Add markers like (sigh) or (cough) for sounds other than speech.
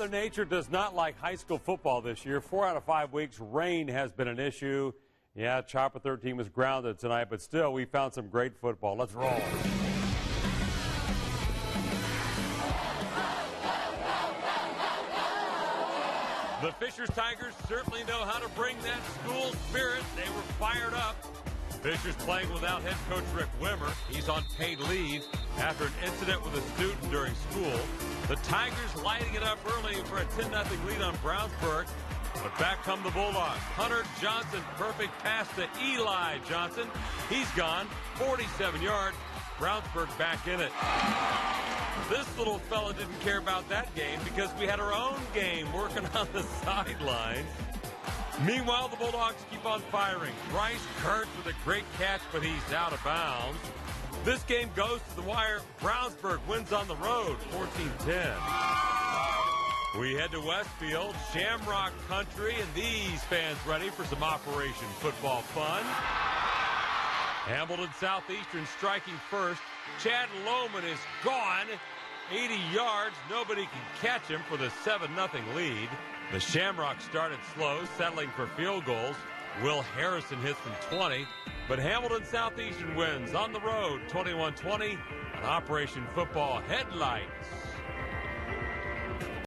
Mother Nature does not like high school football this year. Four out of five weeks, rain has been an issue. Yeah, Chopper 13 was grounded tonight, but still, we found some great football. Let's roll. The Fishers Tigers certainly know how to bring that school spirit. They were fired up. Fishers playing without head coach Rick Wimmer. He's on paid leave after an incident with a student during school. The Tigers lighting it up early for a 10-0 lead on Brownsburg. But back come the Bulldogs. Hunter Johnson, perfect pass to Eli Johnson. He's gone, 47 yards. Brownsburg back in it. This little fella didn't care about that game because we had our own game working (laughs) on the sidelines. Meanwhile, the Bulldogs keep on firing. Bryce Kurtz with a great catch, but he's out of bounds. This game goes to the wire. Brownsburg wins on the road, 14-10. We head to Westfield, Shamrock Country, and these fans ready for some Operation Football fun. Hamilton Southeastern striking first. Chad Lohman is gone. 80 yards. Nobody can catch him for the 7 0 lead. The Shamrocks started slow, settling for field goals. Will Harrison hits from 20. But Hamilton Southeastern wins on the road 21 20 on Operation Football Headlights.